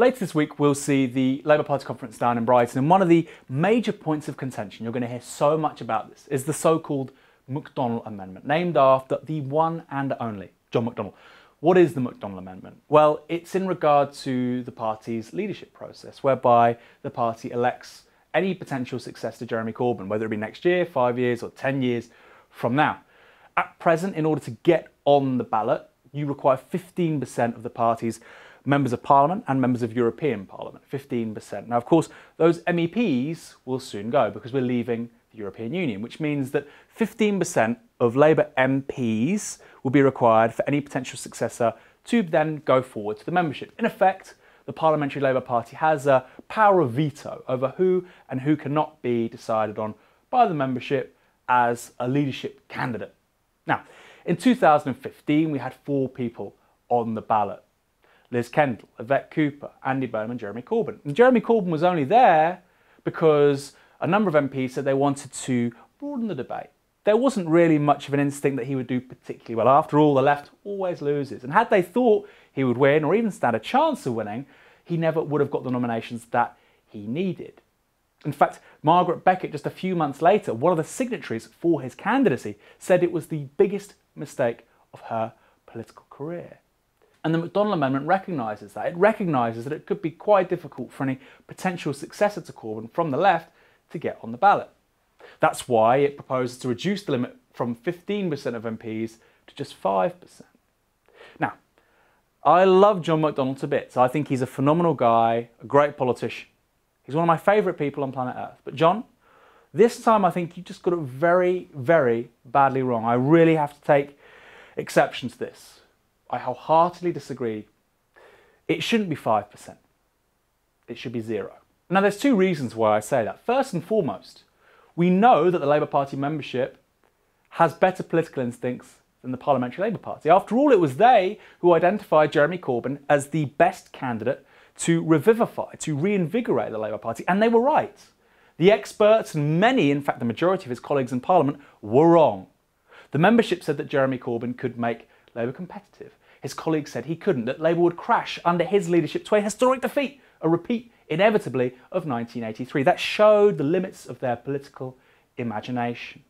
Later this week, we'll see the Labour Party conference down in Brighton, and one of the major points of contention, you're going to hear so much about this, is the so called McDonnell Amendment, named after the one and only John McDonnell. What is the McDonnell Amendment? Well, it's in regard to the party's leadership process, whereby the party elects any potential successor to Jeremy Corbyn, whether it be next year, five years, or 10 years from now. At present, in order to get on the ballot, you require 15% of the party's members of parliament and members of European Parliament, 15%. Now, of course, those MEPs will soon go because we're leaving the European Union, which means that 15% of Labour MPs will be required for any potential successor to then go forward to the membership. In effect, the Parliamentary Labour Party has a power of veto over who and who cannot be decided on by the membership as a leadership candidate. Now, in 2015, we had four people on the ballot Liz Kendall, Yvette Cooper, Andy Burnham, and Jeremy Corbyn. And Jeremy Corbyn was only there because a number of MPs said they wanted to broaden the debate. There wasn't really much of an instinct that he would do particularly well. After all, the left always loses. And had they thought he would win or even stand a chance of winning, he never would have got the nominations that he needed. In fact, Margaret Beckett, just a few months later, one of the signatories for his candidacy, said it was the biggest mistake of her political career. And the McDonnell Amendment recognises that. It recognises that it could be quite difficult for any potential successor to Corbyn from the left to get on the ballot. That's why it proposes to reduce the limit from 15% of MPs to just 5%. Now, I love John McDonnell to bits. I think he's a phenomenal guy, a great politician. He's one of my favourite people on planet Earth. But, John, this time I think you just got it very, very badly wrong. I really have to take exception to this. I wholeheartedly disagree. It shouldn't be 5%. It should be zero. Now, there's two reasons why I say that. First and foremost, we know that the Labour Party membership has better political instincts than the Parliamentary Labour Party. After all, it was they who identified Jeremy Corbyn as the best candidate to revivify, to reinvigorate the Labour Party, and they were right. The experts, and many, in fact, the majority of his colleagues in Parliament, were wrong. The membership said that Jeremy Corbyn could make Labour competitive. His colleagues said he couldn't, that Labour would crash under his leadership to a historic defeat, a repeat, inevitably, of 1983. That showed the limits of their political imagination.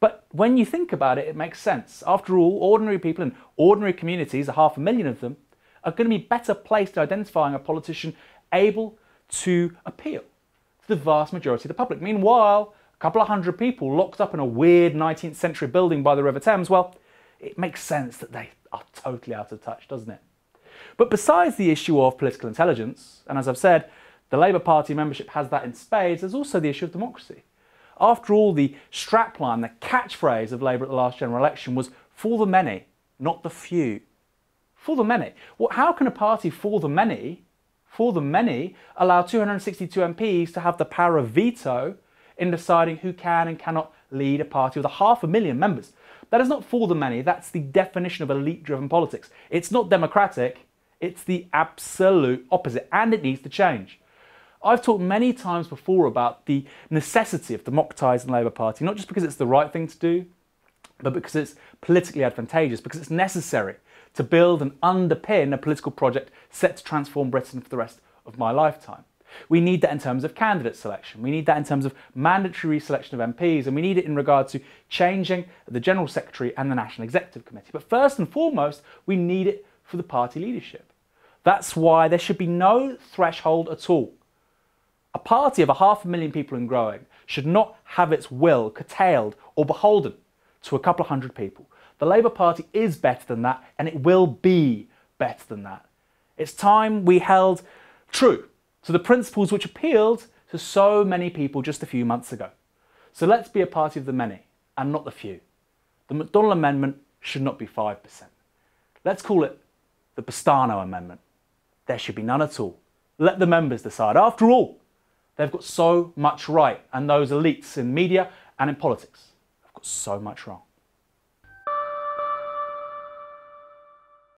But when you think about it, it makes sense. After all, ordinary people in ordinary communities, a half a million of them, are going to be better placed at identifying a politician able to appeal to the vast majority of the public. Meanwhile, a couple of hundred people locked up in a weird 19th century building by the River Thames, well, it makes sense that they are totally out of touch, doesn't it? But besides the issue of political intelligence, and as I've said, the Labour Party membership has that in spades, there's also the issue of democracy. After all, the strapline, the catchphrase of Labour at the last general election was for the many, not the few. For the many. Well, how can a party for the many, for the many, allow 262 MPs to have the power of veto in deciding who can and cannot lead a party with a half a million members? That is not for the many, that's the definition of elite driven politics. It's not democratic, it's the absolute opposite, and it needs to change. I've talked many times before about the necessity of democratising the Labour Party, not just because it's the right thing to do, but because it's politically advantageous, because it's necessary to build and underpin a political project set to transform Britain for the rest of my lifetime. We need that in terms of candidate selection. We need that in terms of mandatory selection of MPs, and we need it in regard to changing the General Secretary and the National Executive Committee. But first and foremost, we need it for the party leadership. That's why there should be no threshold at all. A party of a half a million people and growing should not have its will curtailed or beholden to a couple of hundred people. The Labour Party is better than that, and it will be better than that. It's time we held true to the principles which appealed to so many people just a few months ago. So let's be a party of the many and not the few. The McDonnell Amendment should not be 5%. Let's call it the Bastano Amendment. There should be none at all. Let the members decide. After all, they've got so much right, and those elites in media and in politics have got so much wrong.